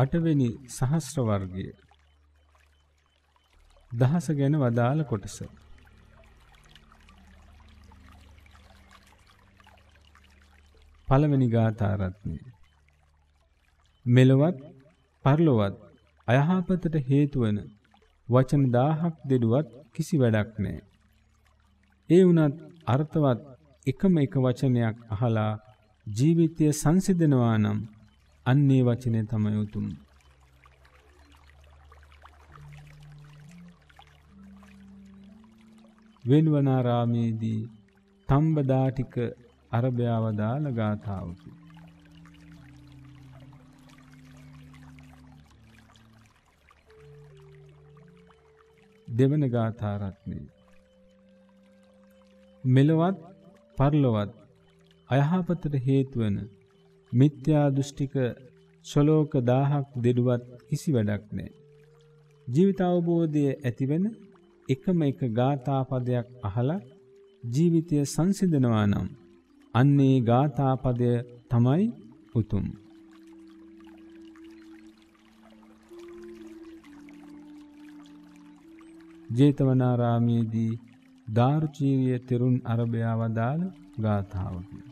අටවෙනි සහස්‍ර වර්ගය. දහස ගැන වදාළ කොටස. පළවෙනි ගාථාරත්නය. මෙලොවත් පරලොවත් අයහපතට හේතුවන වචන 1000ක් දෙඩුවත් කිසි වැඩක් නැහැ. ඒ වුණත් අර්ථවත් එකම එක වචනයක් අහලා ජීවිතය සංසිඳනවා නම් අන්නේ වචනේ තමයි උතුම්. වෙන්වනාරාමේදී තම්බදාටික අරබයාව දාල ගාථාවකි. දෙවන ගාථාරත්නය මෙලොවත් පරලොවත් අයහපතට හේතුවන මිත්‍යා දෘෂ්ටික ශලෝක 1000ක් දෙඩුවත් කිසි වැඩක් නැහැ. ජීවිත අවබෝධය ඇතිවෙන එකම එක ගාථා පදයක් අහලා ජීවිතය සංසිඳනවා නම් අන්නේ ගාථා පදය තමයි උතුම්. ජේතවනාරාමේදී දාරුචීරිය තෙරුන් අරබයා වදාළ ගාථාවකි.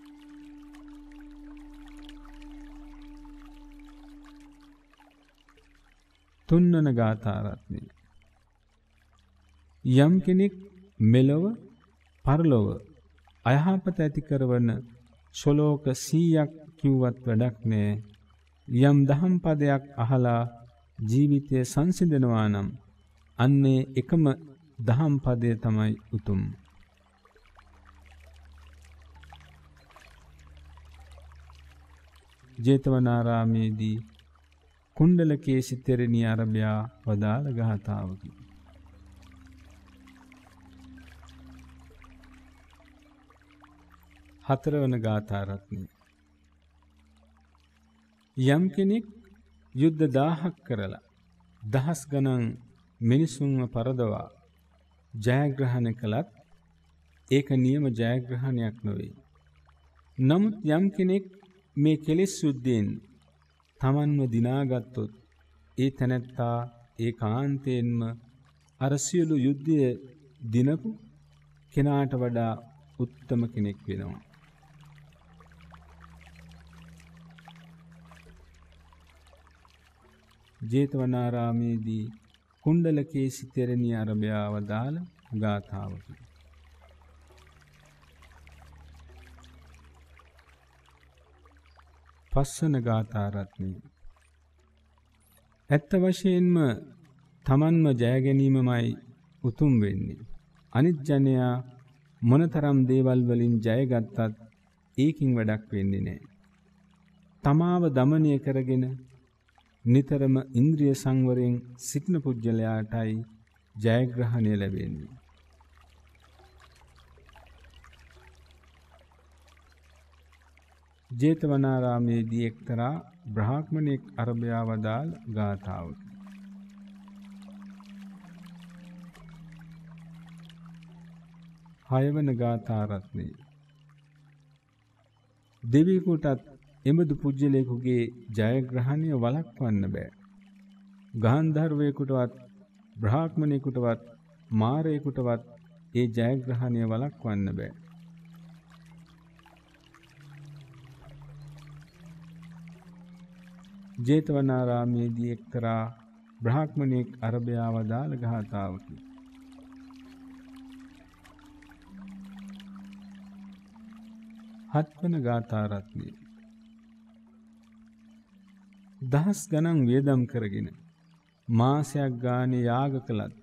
තුන්වන ගාථාරත්නය යම් කෙනෙක් මෙලොව පරලොව අයහපත ඇති කරවන ශලෝක 100ක් කිව්වත් වැඩක් නෑ යම් දහම් පදයක් අහලා ජීවිතය සංසිඳනවා නම් අන්නේ එකම දහම් පදය තමයි උතුම්. ජේතවනාරාමේදී කුණ්ඩලකේසි තෙරණිය අරබයා වදාළ ගාථාවකි. හතරවන ගාථාරත්නය යම් කෙනෙක් යුද්ධ දාහක් කරලා දහස් ගණන් මිනිසුන්ව පරදවා ජයග්‍රහණය කළත් ඒක නියම ජයග්‍රහණයක් නොවේ. නමුත් යම් කෙනෙක් මේ කෙලෙස් සුද්ධයෙන් තමන්ව දිනාගත්තොත් ඒ තැනැත්තා ඒ කාන්තයෙන්ම අර සියලු යුද්ධය දිනපු කෙනාට වඩා උත්තම කෙනෙක් වෙනවා. ජේතවනාරාමේදී කුණ්ඩලකේසි තෙරණිය අරබයා වදාළ ගාථාවකි. පස්සන ගාථාරත්නය. ඇත්ත වශයෙන්ම තමන්ම ජයගැනීමමයි උතුම් වෙන්නේ. අනිත් ජනයා මොනතරම් දේවල් වලින් ජයගත්තත් ඒකින් වැඩක් වෙන්නේ නැහැ. තමාව দমনය කරගෙන නිතරම ඉන්ද්‍රිය සංවරයෙන් සිටින පුජ්‍යලයාටයි ජයග්‍රහණය ලැබෙන්නේ. ජේතවනාරාමේදී එක්තරා බ්‍රාහ්මණෙක් අරබයා වදාළ ගාථාවකි. හයවන ගාථාරත්නය දෙවියෙකුටත් එබඳු පුජ්‍යලයෙකුගේ ජයග්‍රහණය වළක්වන්න බෑ. ගාන්ධර්වයෙකුටවත් බ්‍රාහ්මණයෙකුටවත් මාරයෙකුටවත් ඒ ජයග්‍රහණය වළක්වන්න බෑ. ජේතවනාරාමේදී එක්තරා බ්‍රාහ්මණයෙක් අරබයා වදාළ ගාථාවකි. හත්වන ගාථාරත්නය දහස් ගණන් වියදම් කරගෙන මාසයක් ගානේ යාග කළත්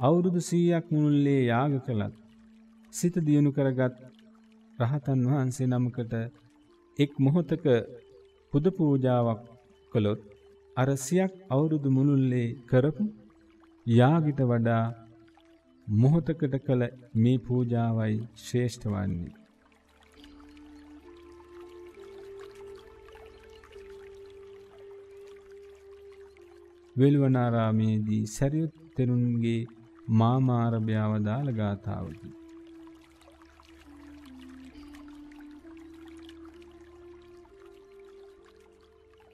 අවුරුදු 100ක් මුළුල්ලේ යාග කළත් සිත දියුණු කරගත් රහතන් වහන්සේ නමකට එක් මොහොතක පුද පූජාවක් කළොත් අර සියක් අවුරුදු මුළුල්ලේ කරපු යාගිට වඩා මොහොතකට කළ මේ පූජාවයි ශ්‍රේෂ්ඨ වන්නේ වෙල්වනාරාමේදී සරියුත් තෙරුන්ගේ මාමාරභ්‍යාව දාල ගාථාවකි.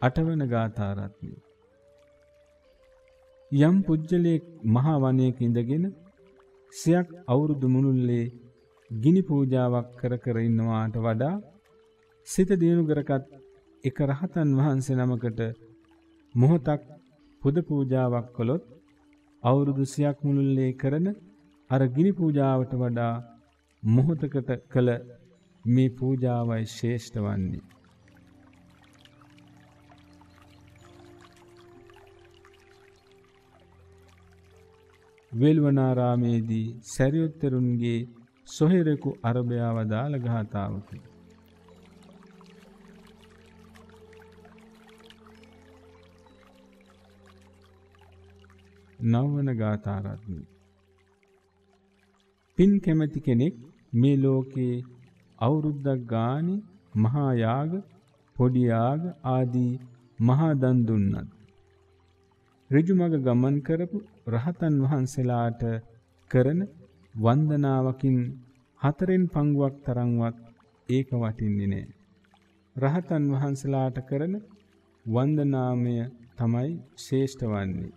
අටවන ගාථා රත්නය. යම් පුජ්‍යලේ මහා වනයේක ඉඳගෙන සියක් අවුරුදු මුළුල්ලේ ගිනි පූජාවක් කර කර ඉන්නවාට වඩා සිත දිනු කරගත් එක රහතන් වහන්සේ නමකට මොහොතක් පුද පූජාවක් කළොත් අවුරුදු සියක් මුළුල්ලේ කරන අර ගිනි පූජාවට වඩා මොහොතකට කළ මේ පූජාවයි ශ්‍රේෂ්ඨ වන්නේ. වෙල්වනාරාමේදී සැරියුත්තරුන්ගේ සොහිරෙකු අරබයා වදාළ ගාථාවකි. නවවන ගාථාරත්නි. පින් කැමැති කෙනෙක් මේ ලෝකේ අවුරුද්දක් ගානේ මහා යාග පොඩි යාග ආදී මහා දන් දුන්නත් ඍජුමග ගමන් කරපු රහතන් වහන්සේලාට කරන වන්දනාවකින් හතරෙන් පංගුවක් තරම්වත් ඒක වටින්නේ නෑ. රහතන් වහන්සේලාට කරන වන්දනාමය තමයි ශ්‍රේෂ්ඨ වන්නේ.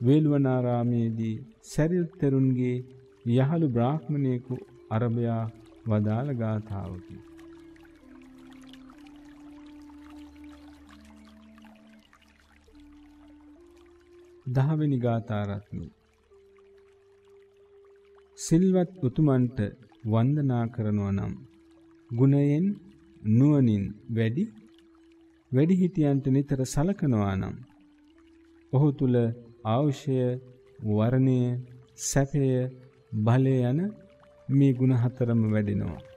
වේළුවනාරාමේදී සැරියුත් තෙරුන්ගේ යහළු බ්‍රාහ්මණයෙකු අරබයා වදාළ ගාථාවකි. දහවෙනි ගාථාරත්නය සිල්වත් උතුමන්ට වන්දනා කරනවා නම් ගුණයෙන් නුවණින් වැඩි වැඩිහිටියන්ට නිතර සලකනවා නම් ඔහු තුල ආයුෂය, වර්ණය, සැපය, බලය යන මේ ಗುಣ හතරම වැඩෙනවා.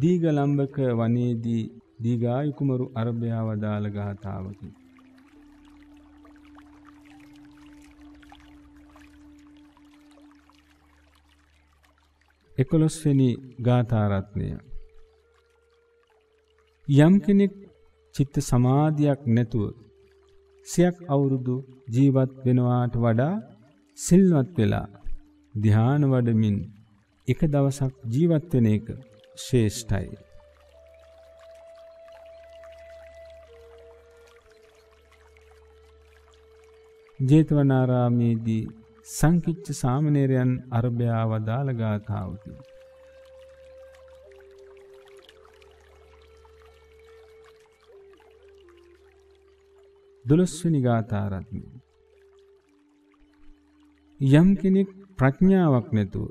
දීගලම්බක වනයේදී දීගායු කුමරු අරබයා වදාළ ගාථාවකි. එකොළොස්වෙනි ගාථාරත්නය යම් කෙනෙක් චිත්ත සමාධියක් නැතුව සියක් අවුරුදු ජීවත් වෙනවාට වඩා සිල්වත් වෙලා ධ්‍යාන වඩමින් එක දවසක් ජීවත් වෙන එක ශ්‍රේෂ්ඨයි. ජේතවනාරාමේදී සංකිච්ඡ සාමණේරයන් අරබයා වදාළ ගාථාවකි. දොළොස්වෙනි ගාථාරත්නය. යම් කෙනෙක් ප්‍රඥාවක් නැතුව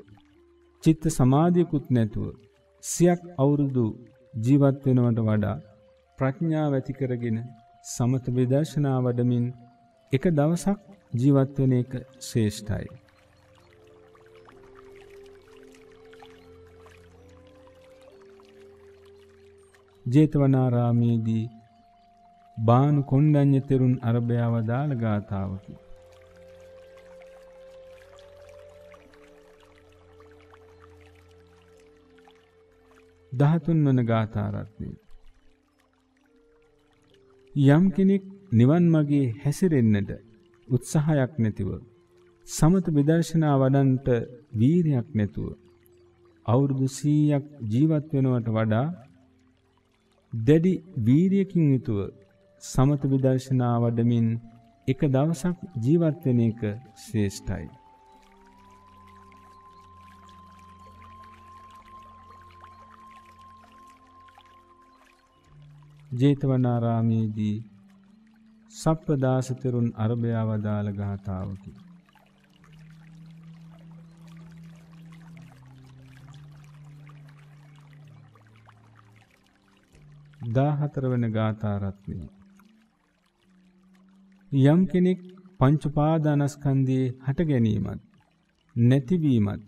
චිත්ත සමාධියකුත් නැතුව සියක් අවුරුදු ජීවත් වෙනවට වඩා ප්‍රඥාව ඇති කරගෙන සමත විදර්ශනා වඩමින් එක දවසක් ජීවත් වෙන එක ශ්‍රේෂ්ඨයි. ජේතවනාරාමේදී බානු කොණ්ඩඤ්ඤ තෙරුන් අරබයාව දාල ගාතාවකි. 13 වන ගාථාරත්නය. යම් කෙනෙක් නිවන් මාගේ හැසිරෙන්නට උත්සාහයක් නැතිව සමත විදර්ශනා වඩන්ට වීරයක් නැතුව අවුරුදු 100ක් ජීවත් වෙනවට වඩා දැඩි වීරියකින් යුතුව සමත විදර්ශනා වඩමින් එක දවසක් ජීවත් වෙන එක ශ්‍රේෂ්ඨයි. ජේතවනාරාමේදී සප්පදාස තෙරුන් අරබයා වදාළ ගාථාවකි. දාහතර වන ගාථාරත්නය යම් කෙනෙක් පංච පාදානස්කන්ධයේ හට ගැනීමත් නැතිවීමත්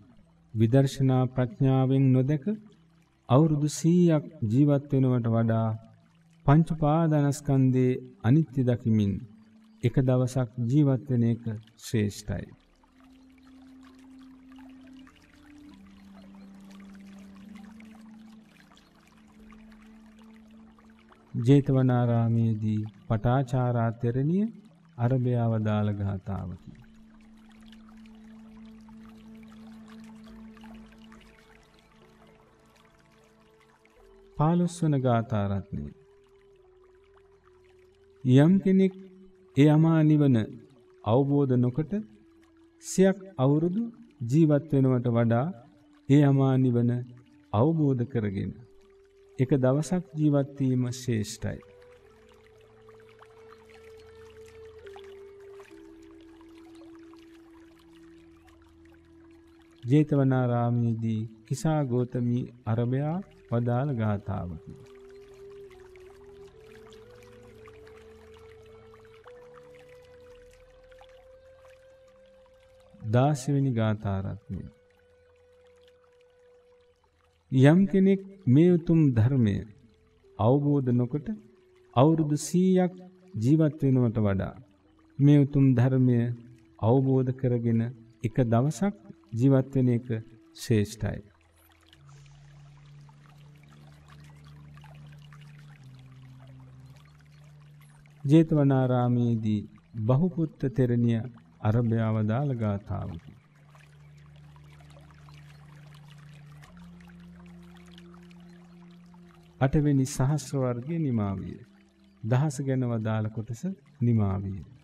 විදර්ශනා ප්‍රඥාවෙන් නොදක අවුරුදු 100ක් ජීවත් වෙනවට වඩා පංච පාදානස්කන්ධයේ අනිත්‍ය දකිමින් එක දවසක් ජීවත් වෙන එක ශ්‍රේෂ්ඨයි. ජේතවනාරාමේදී පටාචාරා තෙරණිය අරබයාව දාල ගාතාවකි. පාලොස්වන ගාථාරත්නය යම් කෙනෙක් ඒ අමා නිවන අවබෝධ නොකොට සියක් අවුරුදු ජීවත් වෙනවට වඩා ඒ අමා නිවන අවබෝධ කරගෙන එක දවසක් ජීවත් වීම ශ්‍රේෂ්ඨයි. ජේතවනාරාමයේදී කිසා ගෝතමී අරබයා වදාළ ගාථාවකි. දාසවෙනි ගාථාරත්නය යම් කෙනෙක් මේ උතුම් ධර්මය අවබෝධ නොකොට අවුරුදු 100ක් ජීවත් වෙනවට වඩා මේ උතුම් ධර්මය අවබෝධ කරගෙන එක දවසක් ජීවත් වෙන එක ශ්‍රේෂ්ඨයි. ජේතවනාරාමේදී බහුපුත්ත තෙරණිය අරබයාව දාල ගාථාවකි. අටවෙනි සහස්‍ර වර්ගයේ නිමාවිය. දහස ගැන වදාළ කොටස නිමාවිය.